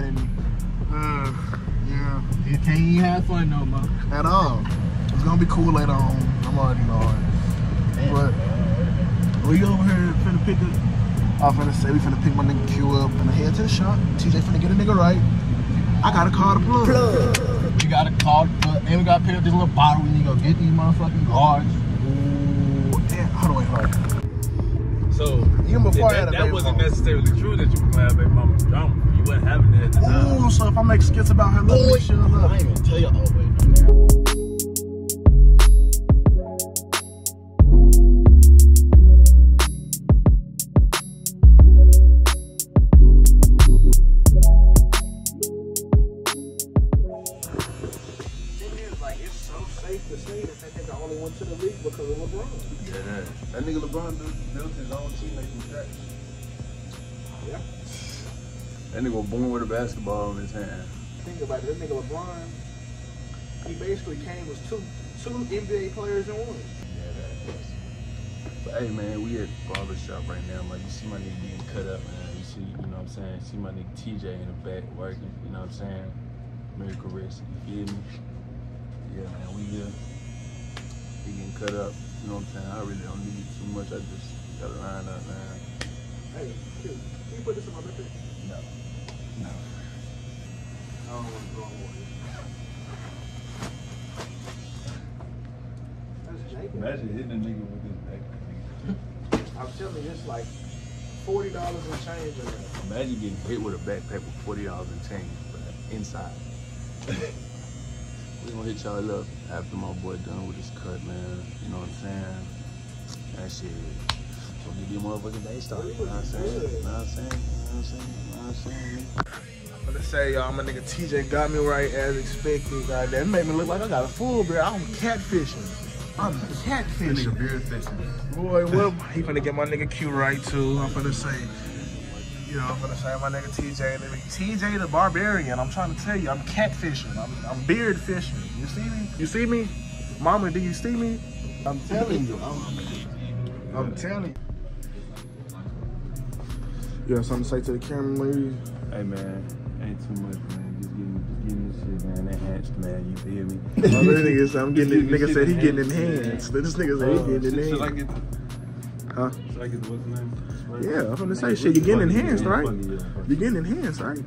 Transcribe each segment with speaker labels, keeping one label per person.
Speaker 1: baby mama mad at me. Uh, yeah,
Speaker 2: You can't even have fun no more.
Speaker 1: at all. It's gonna be cool later on. I'm already knowing. But we over here finna pick up. I'm finna say we finna pick my nigga Q up and head to the shop. TJ finna get a nigga right. I gotta call the plug.
Speaker 2: You gotta call, uh, and we gotta pick up this little bottle. We need to go get these motherfucking guards.
Speaker 1: Ooh, damn. Hold on, wait, hold on.
Speaker 3: So
Speaker 1: Even before I had
Speaker 3: that,
Speaker 1: a
Speaker 3: that
Speaker 1: baby
Speaker 3: wasn't
Speaker 1: mama.
Speaker 3: necessarily true that you were gonna have baby mama drama. You wasn't having that at the time.
Speaker 1: Ooh, so if I make skits about her, let me shit
Speaker 2: I
Speaker 1: up.
Speaker 2: ain't even tell you. Oh wait, no,
Speaker 1: Like, it's so safe to say that that nigga only went to the league because of LeBron.
Speaker 4: Yeah, that. That nigga LeBron built, built his own teammate from scratch.
Speaker 1: Yeah.
Speaker 4: That nigga was born with a basketball in his hand.
Speaker 1: Think about it, that nigga LeBron, he basically came with two two NBA players in one.
Speaker 4: But hey, man, we at barber shop right now. Like, you see my nigga getting cut up, man. You see, you know what I'm saying? See my nigga TJ in the back working. You know what I'm saying? Miracle Rest. You feel me? Yeah, man, we here. He getting cut up. You know what I'm saying? I really don't need too much. I just gotta line up, man.
Speaker 1: Hey, Q, can you put this in my lip?
Speaker 4: No. No.
Speaker 1: I don't want to go on That's Jacob.
Speaker 4: Imagine hitting a nigga with his back.
Speaker 1: I'm telling you, it's like forty dollars and change in.
Speaker 4: Imagine getting hit with a backpack with forty dollars and change, but inside. we gonna hit y'all up after my boy done with his cut, man. You know what I'm saying? That shit. Gonna get these motherfucking day started. You know what I'm saying? You know what I'm saying? I'm
Speaker 1: gonna say, y'all, my nigga TJ got me right as expected. Goddamn, it made me look like I got a full beard. I'm catfishing. I'm catfishing.
Speaker 4: beard fishing.
Speaker 1: Boy, what? He finna get my nigga Q right too. I'm finna say, you know, I'm finna say my nigga TJ. TJ the barbarian. I'm trying to tell you, I'm catfishing. I'm, I'm beard fishing. You see me? You see me? Mama, do you see me? I'm telling you. I'm, I'm telling you. You have something to say to the camera, lady?
Speaker 4: Hey man, ain't too much, man. Just getting, just getting this shit, man. Enhanced, man. You feel me?
Speaker 1: Oh, this nigga said, I'm getting.
Speaker 4: Just
Speaker 1: Nigga said he getting
Speaker 4: enhanced,
Speaker 1: enhanced. This nigga said he
Speaker 4: Uh,
Speaker 1: getting
Speaker 4: should, should I
Speaker 1: enhanced.
Speaker 4: get,
Speaker 1: Huh?
Speaker 4: should I get what's the name?
Speaker 1: Yeah, I'm gonna say shit. You getting enhanced, right?
Speaker 4: funny, yeah, funny.
Speaker 1: You getting enhanced, right?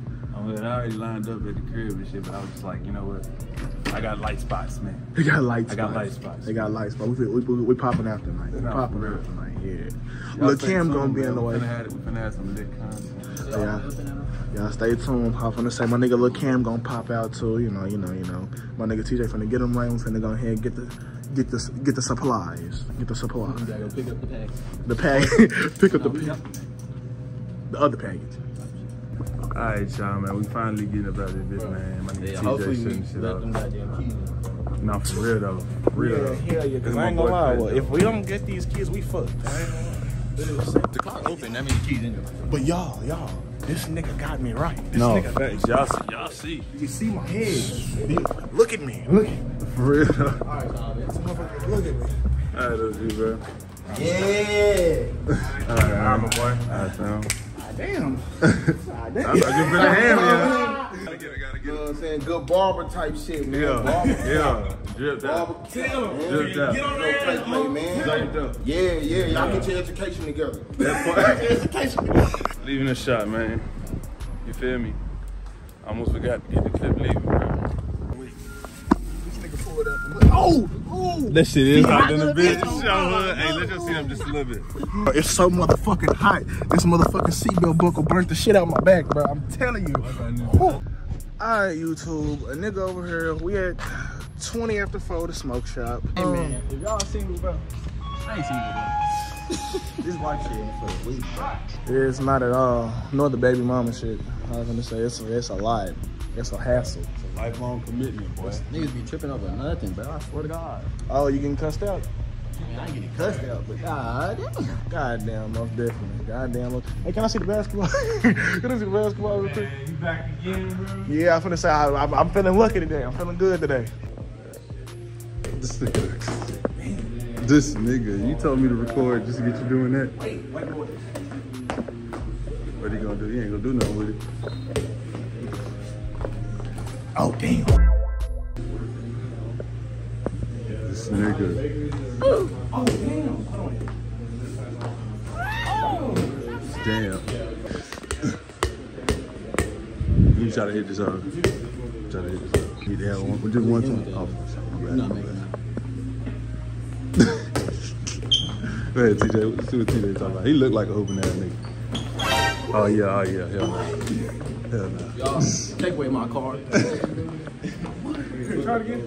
Speaker 4: I mean, I already lined up at the crib and shit, but I was just like, you know what? I got light spots, man.
Speaker 1: They got light
Speaker 4: I got light spots.
Speaker 1: They got light spots. We, we, we, we popping out tonight. We popping
Speaker 4: for real.
Speaker 1: out tonight. Yeah.
Speaker 4: Y'all
Speaker 1: Look,
Speaker 4: stay
Speaker 1: Cam gonna be in the
Speaker 4: We
Speaker 1: way.
Speaker 4: finna have, we finna have some lit content.
Speaker 1: Yeah. Y'all stay tuned. Pop finna say my nigga Lil Cam gonna pop out too. You know, you know, you know. My nigga TJ finna get him right. We finna go ahead and get the get the get the supplies. Get the supplies.
Speaker 2: You gotta go pick up the pack.
Speaker 1: The pack. Pick up the pack. The other package.
Speaker 4: All right, y'all, man. We finally getting up out of this, bitch, man. My nigga
Speaker 2: Yeah,
Speaker 4: TJ
Speaker 2: hopefully we
Speaker 4: shooting shit
Speaker 2: let
Speaker 4: out.
Speaker 2: them goddamn
Speaker 4: for real though. For real though.
Speaker 1: hell yeah. Cause
Speaker 4: is
Speaker 1: I ain't
Speaker 4: my
Speaker 1: gonna
Speaker 4: boy
Speaker 1: lie. Well, if we don't get these kids, we fucked. I ain't gonna lie.
Speaker 2: The car open, that means keys in there.
Speaker 1: But y'all, y'all, this nigga got me right. This
Speaker 4: No,
Speaker 1: nigga.
Speaker 4: Y'all see, y'all see.
Speaker 1: you see my head. Look at me. Look at me.
Speaker 4: For real though.
Speaker 1: Motherfucker, Look at me.
Speaker 4: All right, that's you, bro.
Speaker 1: Yeah.
Speaker 4: All right, all right, my boy. All right, fam.
Speaker 1: Damn.
Speaker 4: I thought you been a hand, man. Gotta get it, gotta
Speaker 5: You know what I'm saying? Good barber type shit, man.
Speaker 4: Yeah,
Speaker 5: Barber.
Speaker 4: yeah. Drip
Speaker 5: Barber.
Speaker 4: that.
Speaker 5: Yeah.
Speaker 4: Drip that.
Speaker 5: No play, play, man.
Speaker 4: Drip that.
Speaker 5: Yeah, yeah. Y'all get your education together. education.
Speaker 4: Leaving the shot, man. You feel me? I almost forgot to get the clip leaving, bro.
Speaker 1: This nigga up. Oh, oh.
Speaker 4: That shit is hot in the bitch. Hey, let's just see them just a little bit.
Speaker 1: It's so motherfucking hot. This motherfucking seatbelt buckle burnt the shit out my back, bro. I'm telling you. Alright, YouTube. A nigga over here. We at 20 after 4, the smoke shop.
Speaker 2: Hey um, man, if y'all single, bro, I ain't single, bro. this wife shit ain't for the week, bro.
Speaker 1: It's not at all. Nor the baby mama shit. I was gonna say it's a, it's a lot. It's a hassle.
Speaker 4: It's a lifelong commitment, boy.
Speaker 2: Niggas be tripping over nothing, bro. I swear to God.
Speaker 1: Oh, you getting cussed out?
Speaker 6: Man, I get it cussed out, but god damn. God damn, most definitely. God damn. most- Hey, can I see the basketball? can I see the basketball real quick?
Speaker 4: you back again, bro?
Speaker 6: Yeah, I'm finna say I, I'm, I'm feeling lucky today. I'm feeling good today.
Speaker 7: This nigga. This nigga. You told me to record just to get you doing that. What he gonna do? He ain't gonna do nothing with it.
Speaker 6: Oh damn.
Speaker 7: This nigga. Oh damn. Damn. You try to hit this off. Try to hit this off. Need to have one, just one time. Oh,
Speaker 6: I'm not making that.
Speaker 7: Go ahead, TJ. Let's see what TJ talking about. He look like a hooping ass nigga. Oh yeah, oh yeah, hell no. Hell no.
Speaker 6: Y'all, take away my card.
Speaker 1: Try it again.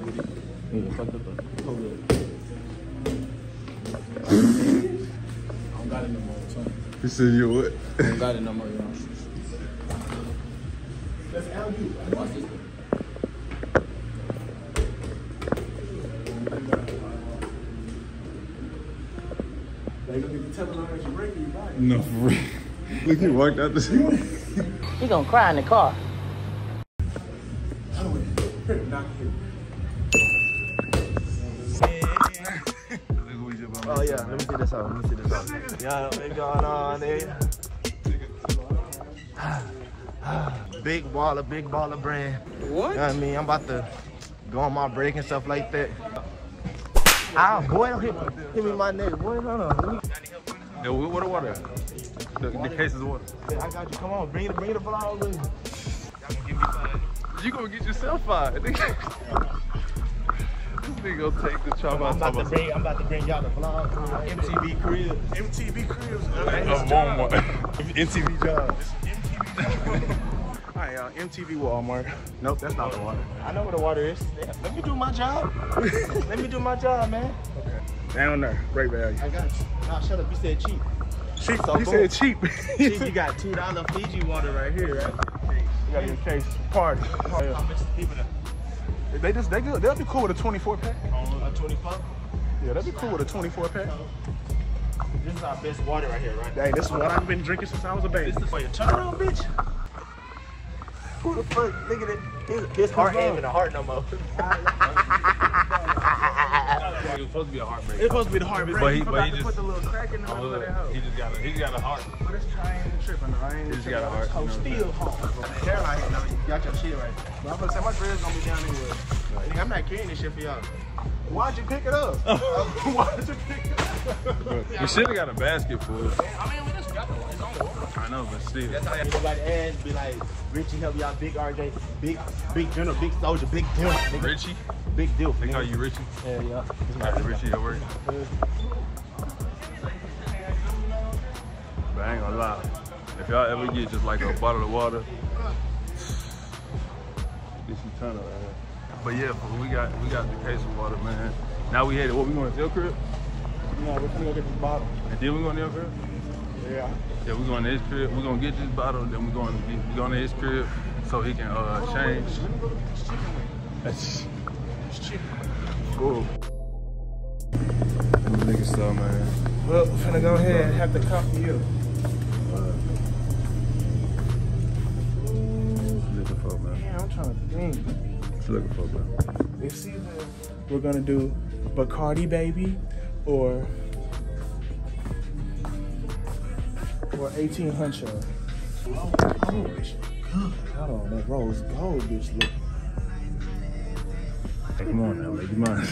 Speaker 6: Yeah, fuck up the- hold up. I don't got it no more. son.
Speaker 7: He said you what?
Speaker 6: I don't got it no more, y'all. That's LU. Watch this.
Speaker 7: No, for real. Look, he walked out the
Speaker 8: He gonna cry in the car.
Speaker 6: Oh yeah, let me see this out. Let me see this out. Yeah, what's going on there? big baller, big baller brand. What? You know what I mean? I'm about to go on my break and stuff like that. Ah, boy, don't hit, hit me my neck. Boy, No, on. Let me-
Speaker 7: Yeah, what, what the water? The, the cases of water.
Speaker 6: I got you. Come on, bring it, bring the vlog with me.
Speaker 7: You gonna get yourself fired. nigga. this nigga gonna take the chop
Speaker 6: I'm
Speaker 7: out
Speaker 6: about to
Speaker 7: of
Speaker 6: bring, I'm about to bring y'all the vlog. MTV crib.
Speaker 1: MTV Cribs.
Speaker 7: Walmart.
Speaker 1: MTV jobs. All right, y'all. MTV Walmart. Nope, that's not the water.
Speaker 6: I know where the water is. Let me do my job. Let me do my job, man. Okay.
Speaker 1: Down there, great value.
Speaker 6: I got you. Nah, shut up. You said cheap.
Speaker 1: Cheap.
Speaker 6: So
Speaker 1: he said cheap.
Speaker 6: cheap. You got two dollar Fiji water right here, right?
Speaker 1: You got your case party.
Speaker 6: How much people?
Speaker 1: They just they good. They'll be cool with a 24 pack.
Speaker 6: Um, a 24.
Speaker 1: Yeah, they'll be cool with a 24 pack.
Speaker 6: This is our best water right here, right?
Speaker 1: Hey, this is what I've been drinking since I was a baby.
Speaker 6: This is for your turnaround, bitch. Who the fuck? Look at it. His, his heart ain't even a heart no more.
Speaker 4: It was supposed to be a heartbreak.
Speaker 6: it's supposed to be the heartbreak.
Speaker 4: But he, but
Speaker 1: Forgot
Speaker 4: he
Speaker 1: to
Speaker 4: just,
Speaker 1: put the little crack in the
Speaker 4: oh,
Speaker 1: middle of
Speaker 4: look,
Speaker 1: that hoe.
Speaker 4: he just got a, he just got a heart.
Speaker 1: But it's I ain't tripping. though. I ain't
Speaker 4: He just got a heart.
Speaker 6: Oh,
Speaker 4: you know what I'm
Speaker 6: still home. Caroline, you you got your shit right. But I'm gonna say my dreads gonna be down anyway. Nigga, I'm not carrying this shit for y'all.
Speaker 1: Why'd you pick it up? Why'd you pick it up?
Speaker 4: saying? We should have got a basket for it.
Speaker 6: I mean, we just got the it's on water.
Speaker 4: I know, but still.
Speaker 6: Everybody ask, be like, Richie help y'all, big RJ, big, big general, big soldier, big deal, nigga.
Speaker 4: Richie?
Speaker 6: Big deal.
Speaker 4: They call you Richie?
Speaker 6: Yeah, yeah.
Speaker 4: That's Richie at work. But I ain't gonna lie. If y'all ever get just like a bottle of water, some tunnel right here. But yeah, fool, we got we got the case of water, man. Now we headed. What we going to your crib?
Speaker 6: No, we're gonna go get this bottle.
Speaker 4: And then we going to your crib?
Speaker 6: Yeah.
Speaker 4: Yeah, we going to his crib. We gonna get this bottle. Then we going to we going to his crib so he can uh change. That's cool. Nigga stuff, man.
Speaker 1: Well, we're finna go ahead and have to come to you.
Speaker 7: Looking for, man.
Speaker 1: Yeah, I'm trying to think.
Speaker 7: Looking for, man.
Speaker 1: It's either we're gonna do Bacardi Baby or or 18 Huncho. Oh, bitch. Good. Hold on, that rose gold bitch look.
Speaker 4: Come on now, make your mind.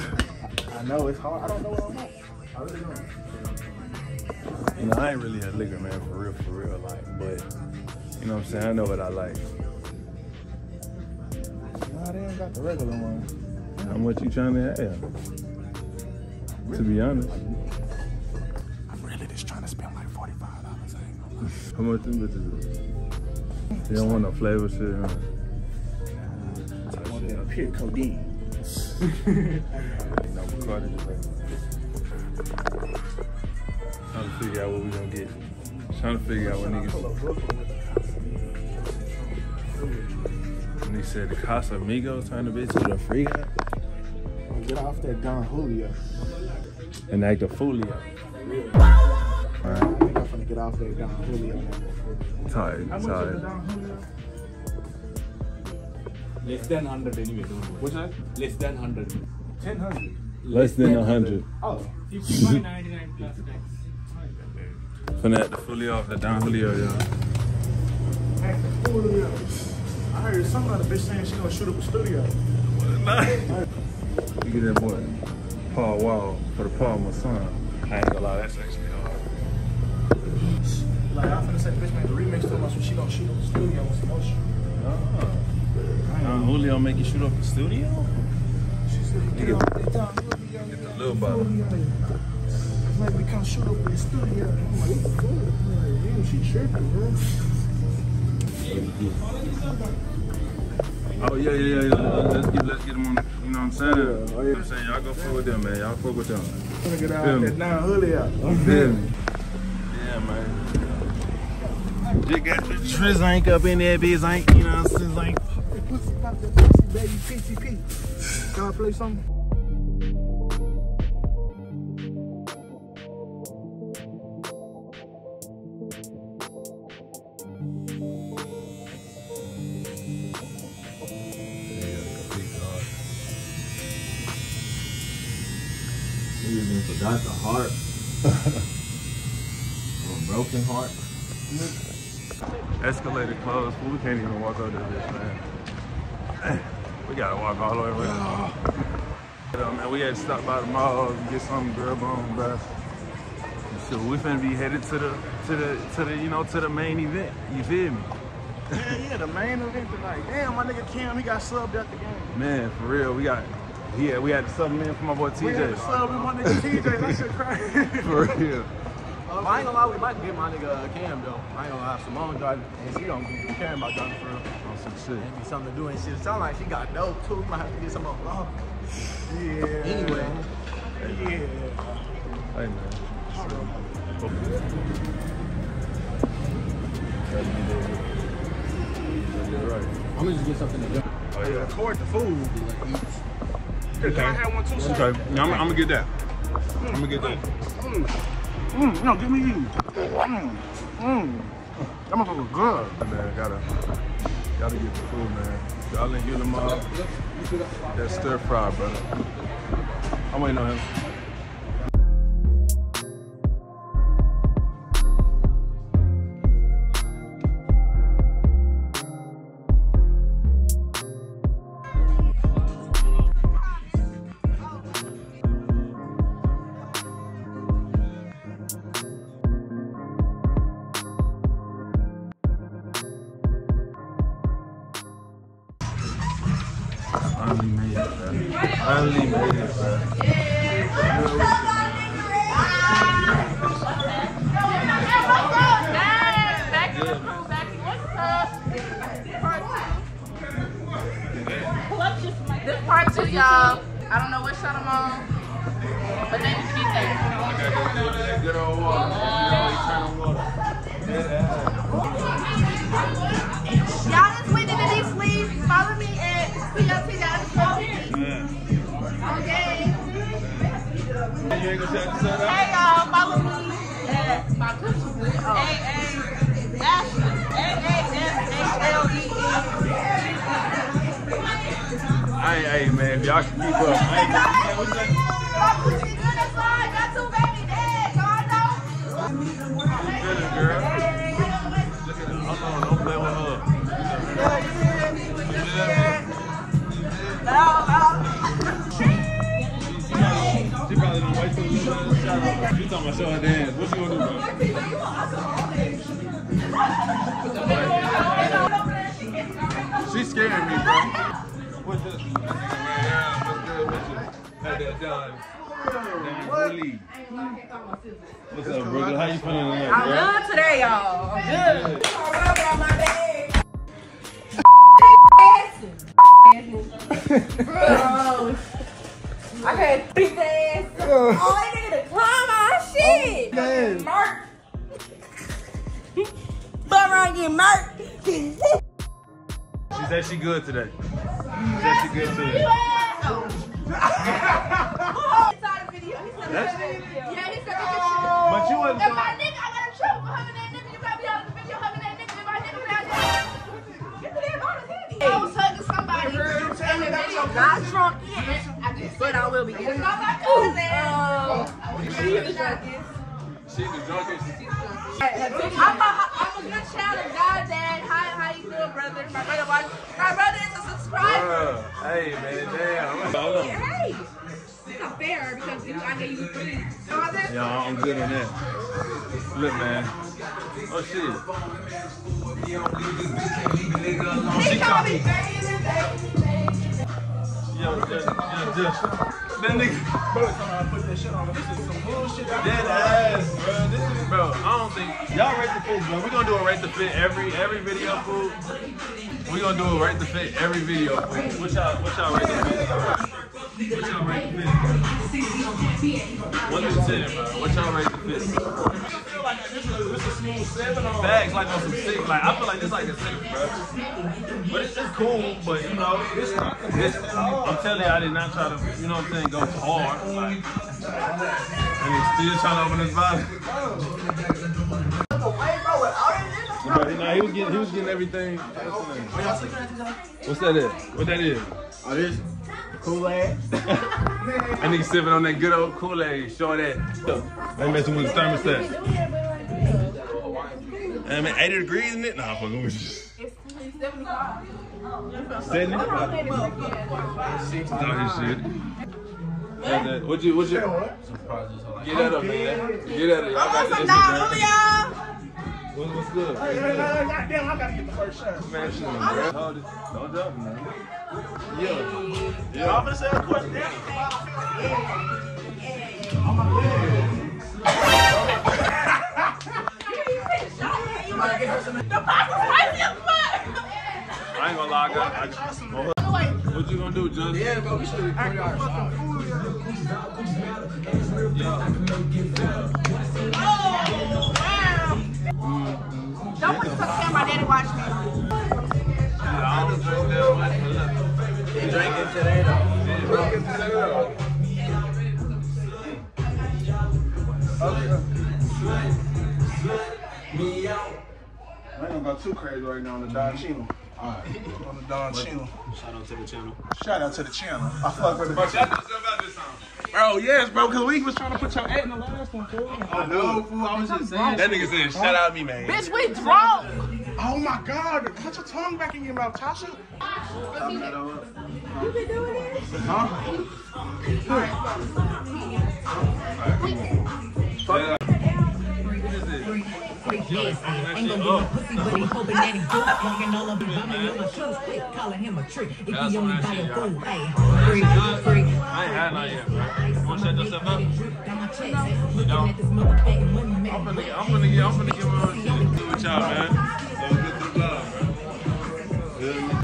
Speaker 1: I know it's hard. I don't know what I'm like. I really don't.
Speaker 4: You know, I ain't really a liquor man for real, for real, like, but you know what I'm saying? I know what I like.
Speaker 1: Nah, they ain't got the regular one.
Speaker 4: How much you trying to have? To be honest.
Speaker 1: I'm really just trying to spend like $45. Ain't gonna lie.
Speaker 4: How much them bitches is? You don't want no flavor shit, huh?
Speaker 1: I want that pure codeine.
Speaker 4: Just like- Trying to figure out what we gonna get. Trying to figure out what niggas. When he said the Casamigos turn the bitch to the free guy.
Speaker 1: Get off that Don Julio.
Speaker 4: and act a fool.
Speaker 1: I think I'm finna get off that Don Julio.
Speaker 4: Tired, tired.
Speaker 1: Don Julio?
Speaker 9: Less than 100 anyway, don't worry.
Speaker 4: What's that?
Speaker 9: Less than 100.
Speaker 1: Ten hundred.
Speaker 4: Less than a hundred.
Speaker 1: Oh.
Speaker 4: Finna act the fully off the Don Julio, y'all.
Speaker 1: Hey, Julio. I heard some other bitch saying she gonna shoot up a studio.
Speaker 4: You get that boy Paul Wall for the Paul my son. I ain't gonna lie, that's actually hard.
Speaker 1: Like I'm finna say, bitch made the remix to us, so she gonna shoot up the studio with some more shit.
Speaker 4: Don Julio make you shoot up the studio?
Speaker 1: She said, get on, get on,
Speaker 4: Get the little bottle.
Speaker 1: Like we come shoot up in the studio. I'm like, it's cool. I'm like, damn, she tripping, bro.
Speaker 4: Oh yeah, yeah, yeah, yeah. Let's get let's get them on. You know what I'm saying? You know what I'm saying y'all go fuck with them, man. Y'all fuck with them.
Speaker 1: Gonna get out
Speaker 4: Feel me?
Speaker 1: that Don Julio.
Speaker 4: Feel me? Yeah, man. Just got the Triz ain't up in there, bitch ain't. You know what I'm saying?
Speaker 1: Pussy pop that pussy, baby, PTP. Y'all play something?
Speaker 6: Even forgot the heart. a broken heart.
Speaker 4: Escalator closed. We can't even walk there, bitch, man. We gotta walk all the way around. Know, man, we had to stop by the mall and get some grub on, bruh. So we finna be headed to the to the to the you know to the main event. You feel me?
Speaker 1: Yeah, yeah, the main event tonight. Damn, my nigga Cam, he got subbed at the game.
Speaker 4: Man, for real, we got yeah, we had to sub him in for my boy TJ.
Speaker 1: We had to sub with my nigga TJ. That shit crazy.
Speaker 4: For real.
Speaker 6: I ain't gonna lie, we might get my nigga uh, Cam though. I ain't gonna lie, Simone driving, and she don't caring about driving for real.
Speaker 4: On some shit.
Speaker 6: Maybe something to do and shit. It sound like she got dope too. Might have to get some more vlog.
Speaker 1: Yeah.
Speaker 6: Anyway,
Speaker 1: Yeah.
Speaker 4: Hey man. Right.
Speaker 6: I'm gonna just get something to drink.
Speaker 4: Oh yeah.
Speaker 1: Record the food.
Speaker 4: Okay.
Speaker 1: I had one too, sir.
Speaker 4: Okay. Yeah, I'm, I'm gonna get that. I'm gonna get that.
Speaker 1: Mm, no, give me you. Mm, mm. That motherfucker good.
Speaker 4: Man, gotta gotta get the food, man. Y'all didn't get. That stir fry, brother. I'm waiting on him.
Speaker 10: This part two, y'all. I don't know what shot I'm on, but they be safe.
Speaker 4: That good old water.
Speaker 10: Y'all just went into these please follow me at PLT Okay.
Speaker 4: You ain't gonna shut this?
Speaker 10: Hey y'all, follow me at my Ashley. A A S H L E E.
Speaker 4: Hey, hey, man, if y'all can keep up. I ain't man shout talking about show her gonna do, bro? She scaring me, bro. What's this? What's good with you? Had that done. Damn, What's up, brother? How you feeling tonight,
Speaker 10: I'm
Speaker 4: bro?
Speaker 10: good today, y'all. I'm good. Bro, I can't beat the ass. Oh, oh that nigga to climb my shit. Oh, murk. Fuck around getting murked.
Speaker 4: She said she good today. She said she good today.
Speaker 10: I'm good
Speaker 4: on that. Look, man. Oh shit.
Speaker 10: he called me.
Speaker 4: Yo, yo, yo, just that nigga. Bro, I put that shit on. This is some bullshit. Dead ass, bro. This is, bro. I don't think y'all rate the fit, bro. We're gonna do a rate the fit every every video, fool. We're gonna do a rate the fit every video. Fool. What y'all what y'all rate the fit? What y'all rate the fit? One to ten, bro. What y'all rate the fit? Bags like on some six. Like I feel like this like a six, bro. But it's, it's cool. But you know, it's, it's, I'm telling you, I did not try to, you know what I'm saying, go hard. Like, and he's still trying to open his body. But, nah, he was getting, he was getting everything. What's that? Is? What that is?
Speaker 6: Oh, this Kool-Aid.
Speaker 4: I nigga sipping on that good old Kool-Aid. Show that. They messing with the thermostat. I mean, 80 degrees in it? Nah, I'm fucking with you.
Speaker 10: It's 75.
Speaker 4: 70? Oh, shit. What that- you, what you? Get that up, man. Get that up. Oh, Y'all got this shit, man. What, what's good?
Speaker 1: Goddamn, I gotta get the first shot.
Speaker 4: Man, shit, man. Hold it. Don't drop it, man. Yeah. Yeah.
Speaker 1: I'm gonna say, of course, damn.
Speaker 10: The box is spicy as fuck.
Speaker 4: I ain't gonna lie, I got. I what you gonna do, Justin?
Speaker 6: Yeah, bro, we should record our shot.
Speaker 1: Too crazy right now on the Don Chino. Alright, on the Don Chino.
Speaker 9: Shout out to the channel.
Speaker 1: Shout out to the channel. I fuck with it.
Speaker 4: Bro, shout out this song.
Speaker 1: Bro, yes, bro, because we was trying to put your ad in the last one, fool.
Speaker 4: I know, fool. I was just saying. That nigga said, shout out me, man.
Speaker 10: Bitch, we drunk.
Speaker 1: Oh my god, put your tongue back in your mouth, Tasha.
Speaker 10: You been doing this?
Speaker 11: Ain't gonna be oh. no pussy, but he hoping that he good. Walking all up in my man on my shoes, quick calling him a trick. If he only buy a fool, hey, free, free.
Speaker 4: I ain't had none yet, bro. You wanna shut yourself up?
Speaker 11: Got my checks, looking at this motherfucking money man.
Speaker 4: I'm finna, I'm finna get, I'm finna get my own shit. Do with y'all, man. So get through love, bro. Feel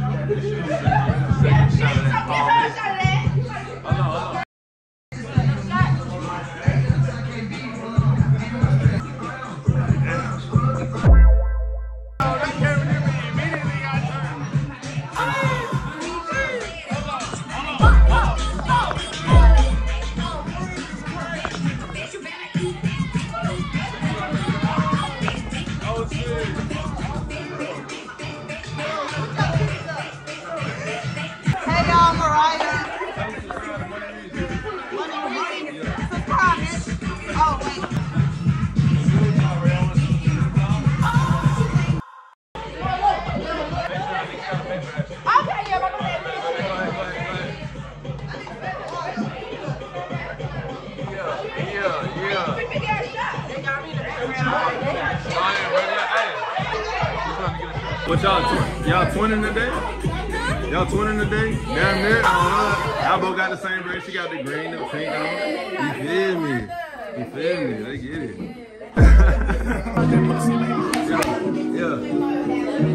Speaker 4: twinning today? Y'all twinning today? Damn near. Y'all both got the same braid. She got the green, the pink on. You feel me? You feel me? They get it. yeah, yeah.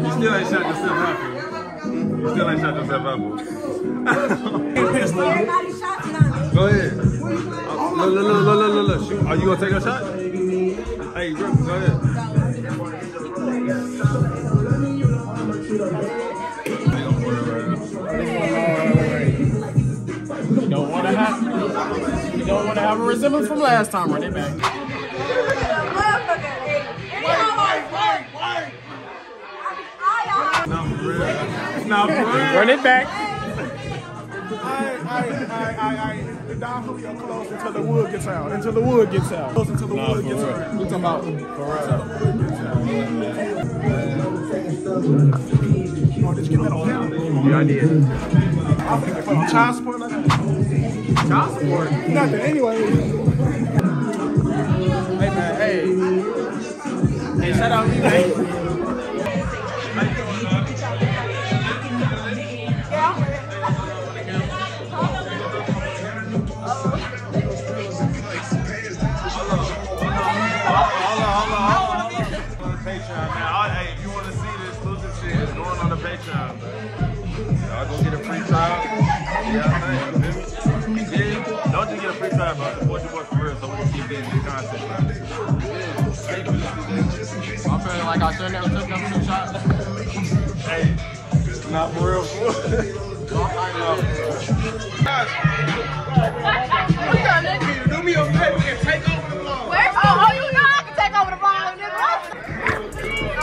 Speaker 4: You still ain't shot yourself out. You still ain't shot yourself out. Go ahead. Look, look, look, look, look, look. Shoot. Are you gonna take a shot? Hey, bro, go ahead.
Speaker 1: Don't want to have.
Speaker 2: a resemblance from last time, run it back. Run it back.
Speaker 12: Alright, alright, alright. The Don Julio close until the wood gets out. Until the wood gets out. Close until the wood gets out.
Speaker 2: We talking about
Speaker 12: Oh, did you get that on camera?
Speaker 2: Yeah, I did.
Speaker 12: I think they put on child support like that.
Speaker 2: Child support.
Speaker 12: Nothing. Anyway.
Speaker 2: Hey man, hey. Hey, shout out me, man.
Speaker 4: Hold on, hold on, hold on. Hold on the Patreon, man. All- Hey, if you want to see the exclusive shit, it's going on the Patreon,
Speaker 2: I should never took them two shots.
Speaker 4: Hey, not for real, fool.
Speaker 12: Do me a favor and take over the vlog.
Speaker 10: Where's the, oh, oh, you know I can take over the ball, nigga. Oh,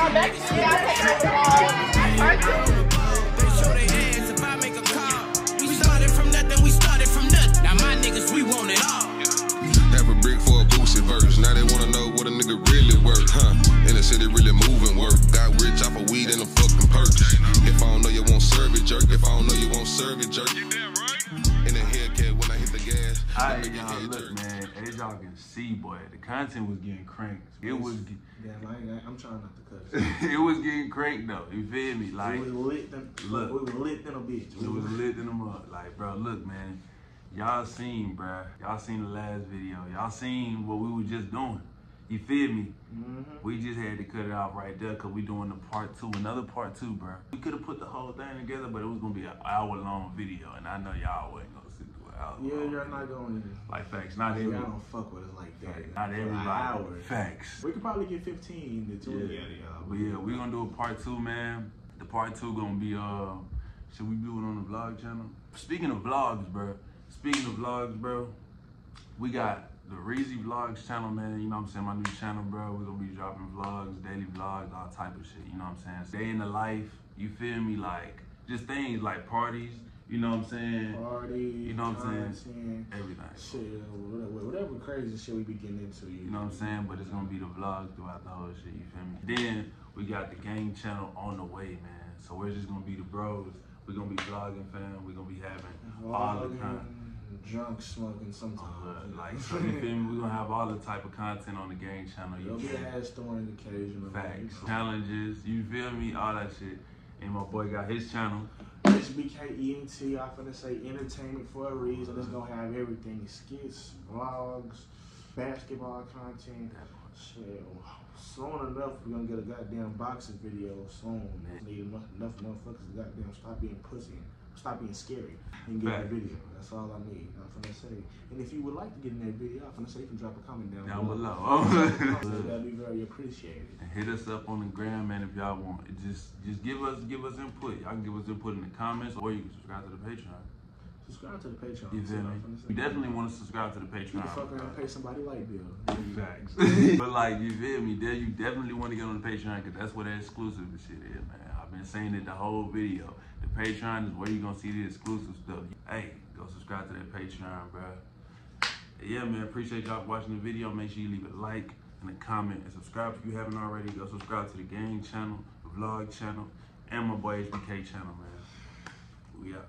Speaker 10: oh that's shit. I take over the
Speaker 13: oh,
Speaker 4: ball. Right, y'all, look, man. As y'all can see, boy, the content was getting cranked. It was,
Speaker 1: I ain't, I'm trying not to cuss.
Speaker 4: it was getting cranked though. You feel me? Like,
Speaker 1: we was lit than,
Speaker 4: look.
Speaker 1: we was lit than a bitch.
Speaker 4: It was lit in the mud. Like, bro, look, man. Y'all seen, bro. Y'all seen the last video. Y'all seen what we were just doing. You feel me? Mhm. We just had to cut it out right there because we doing the part two, another part two, bro. We could have put the whole thing together, but it was gonna be an hour long video, and I know y'all wasn't gonna sit through an hour.
Speaker 1: Yeah, you're not going to.
Speaker 4: Like thanks. not
Speaker 1: Y'all
Speaker 4: every,
Speaker 1: don't fuck with us like that.
Speaker 4: not
Speaker 1: For
Speaker 4: everybody. Facts.
Speaker 1: We could probably get 15 to 20
Speaker 4: Yeah.
Speaker 1: out of y'all.
Speaker 4: But yeah, we're gonna do a part two, man. The part two gonna be uh should we do it on the vlog channel? Speaking of vlogs, bro. Speaking of vlogs, bro, we got the Reezy Vlogs channel, man. You know what I'm saying? My new channel, bro. We're gonna be dropping vlogs, daily vlogs, all type of shit. You know what I'm saying? Day in the life, you feel me? Like just things like parties, you know what I'm saying?
Speaker 1: Party,
Speaker 4: You know what I'm saying? Everything.
Speaker 1: Shit, whatever, whatever crazy shit we be getting into.
Speaker 4: You know what I'm saying? But it's gonna be the vlogs throughout the whole shit, you feel me? Then we got the gang channel on the way, man. So we're just gonna be the bros. We're gonna be vlogging, fam. We're gonna be having all the
Speaker 1: Vlogging,
Speaker 4: content.
Speaker 1: drunk, smoking sometimes.
Speaker 4: Like, so you feel me? We're gonna have all the type of content on the game channel. You
Speaker 1: There'll be
Speaker 4: me?
Speaker 1: ass throwing occasionally.
Speaker 4: Facts, challenges, you feel me? All that shit. And my boy got his channel.
Speaker 1: HBK ENT, I'm finna say entertainment for a reason. It's gonna have everything skits, vlogs, basketball content. Shit, soon enough, we're gonna get a goddamn boxing video soon. Need enough, enough motherfuckers to goddamn stop being pussy, stop being scary, and get
Speaker 4: Fact.
Speaker 1: the video. That's all I need. I'm finna say. And if you would like to get in that video, I'm finna say you can drop a comment down,
Speaker 4: Down
Speaker 1: below.
Speaker 4: below.
Speaker 1: That'd be very appreciated.
Speaker 4: And hit us up on the gram, man, if y'all want. It just just give us give us input. Y'all can give us input in the comments or you can subscribe to the Patreon.
Speaker 1: Subscribe to the Patreon.
Speaker 4: You feel me?
Speaker 1: I'm finna say.
Speaker 4: We definitely want to subscribe to the
Speaker 1: You can fuck
Speaker 4: Patreon.
Speaker 1: pay somebody light bill.
Speaker 4: Facts. but like you feel me, there you definitely want to get on the Patreon because that's where the exclusive shit is, man. I've been saying it the whole video. The Patreon is where you're gonna see the exclusive stuff. Hey, go subscribe to that Patreon, bro. Yeah, man. Appreciate y'all watching the video. Make sure you leave a like and a comment and subscribe if you haven't already. Go subscribe to the game channel, the vlog channel, and my boy HBK channel, man. We out.